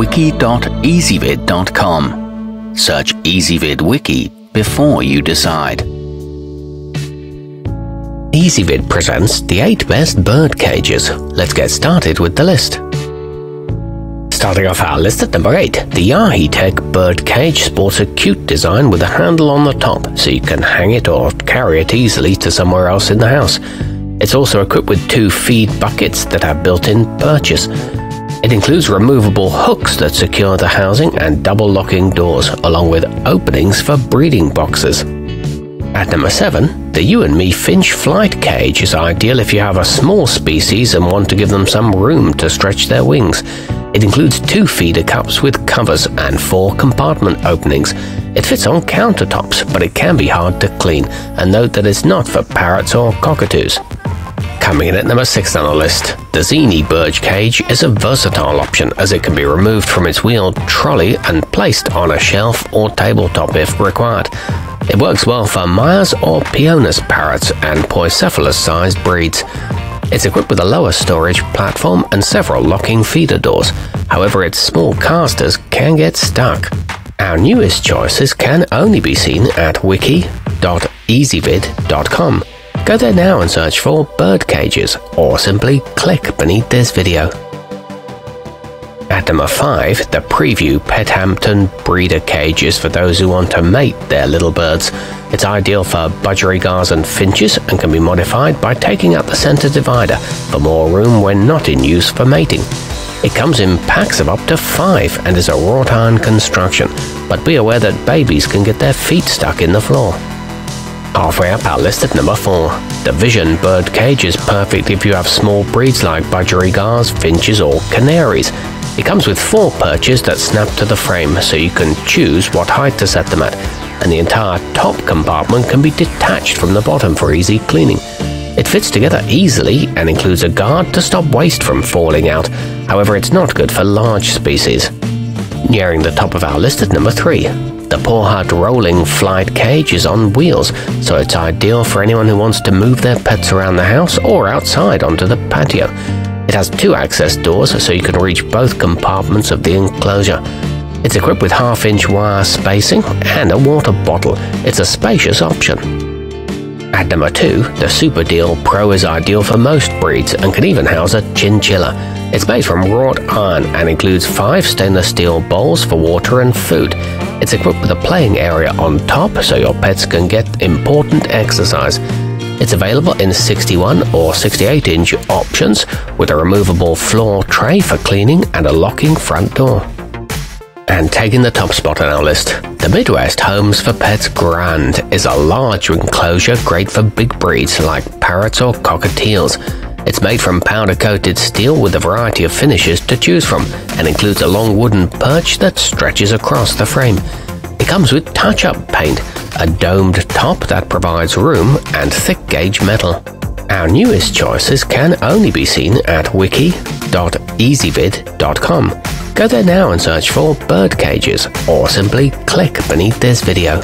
wiki.ezvid.com. Search Ezvid Wiki before you decide. Ezvid presents the 8 best bird cages. Let's get started with the list. Starting off our list at number 8, the Yaheetech bird cage sports a cute design with a handle on the top so you can hang it or carry it easily to somewhere else in the house. It's also equipped with two feed buckets that have built-in perches. It includes removable hooks that secure the housing and double locking doors, along with openings for breeding boxes. At number 7, the You and Me Finch Flight Cage is ideal if you have a small species and want to give them some room to stretch their wings. It includes two feeder cups with covers and four compartment openings. It fits on countertops, but it can be hard to clean, and note that it's not for parrots or cockatoos. Coming in at number 6 on the list, the Zeny Bird Cage is a versatile option as it can be removed from its wheeled trolley and placed on a shelf or tabletop if required. It works well for Meyer's or Pionus parrots and Poicephalus sized breeds. It's equipped with a lower storage platform and several locking feeder doors. However, its small casters can get stuck. Our newest choices can only be seen at wiki.ezvid.com. Go there now and search for bird cages or simply click beneath this video. At number 5, the Prevue Pet Hampton breeder cage is for those who want to mate their little birds. It's ideal for budgerigars and finches and can be modified by taking out the center divider for more room when not in use for mating. It comes in packs of up to 5 and is a wrought iron construction, but be aware that babies can get their feet stuck in the floor. Halfway up our list at number 4. The Vision bird cage is perfect if you have small breeds like budgerigars, finches or canaries. It comes with four perches that snap to the frame so you can choose what height to set them at, and the entire top compartment can be detached from the bottom for easy cleaning. It fits together easily and includes a guard to stop waste from falling out, however it's not good for large species. Nearing the top of our list at number 3. PawHut rolling flight cage is on wheels, so it's ideal for anyone who wants to move their pets around the house or outside onto the patio. It has two access doors so you can reach both compartments of the enclosure. It's equipped with half inch wire spacing and a water bottle. It's a spacious option. At number 2, the Super Deal Pro is ideal for most breeds and can even house a chinchilla. It's made from wrought iron and includes five stainless steel bowls for water and food. It's equipped with a playing area on top so your pets can get important exercise. It's available in 61 or 68 inch options with a removable floor tray for cleaning and a locking front door. And taking the top spot on our list, the Midwest Homes for Pets Grand is a large enclosure great for big breeds like parrots or cockatiels. Made from powder coated steel with a variety of finishes to choose from and includes a long wooden perch that stretches across the frame. It comes with touch up paint a domed top that provides room, and thick gauge metal. Our newest choices can only be seen at wiki.ezvid.com. Go there now and search for bird cages, or simply click beneath this video.